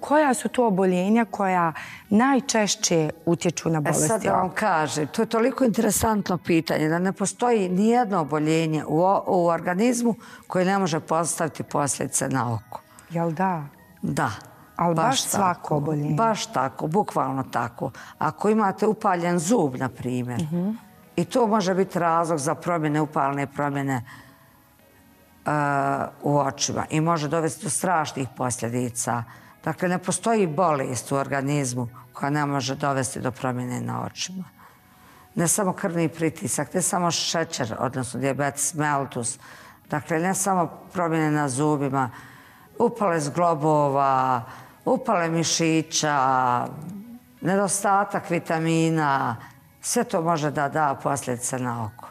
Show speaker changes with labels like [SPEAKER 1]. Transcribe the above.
[SPEAKER 1] Koja su to oboljenja koja najčešće utječu na
[SPEAKER 2] E
[SPEAKER 1] bolesti?
[SPEAKER 2] sad da vam kažem, to je toliko interesantno pitanje da ne postoji nijedno oboljenje u, organizmu koje ne može postaviti posljedice na oko.
[SPEAKER 1] Jel da?
[SPEAKER 2] Da.
[SPEAKER 1] Ali baš svako oboljenje?
[SPEAKER 2] Baš tako, bukvalno tako. Ako imate upaljen zub, na primjer, i to može biti razlog za promjene, upalne promjene uh, u očima i može dovesti do strašnih posljedica. Dakle, ne postoji bolest u organizmu koja ne može dovesti do promjene na očima. Ne samo krvni pritisak, ne samo šećer, odnosno diabetes mellitus. Dakle, ne samo promjene na zubima, upale zglobova, upale mišića, nedostatak vitamina, sve to može da da posljedice na oko.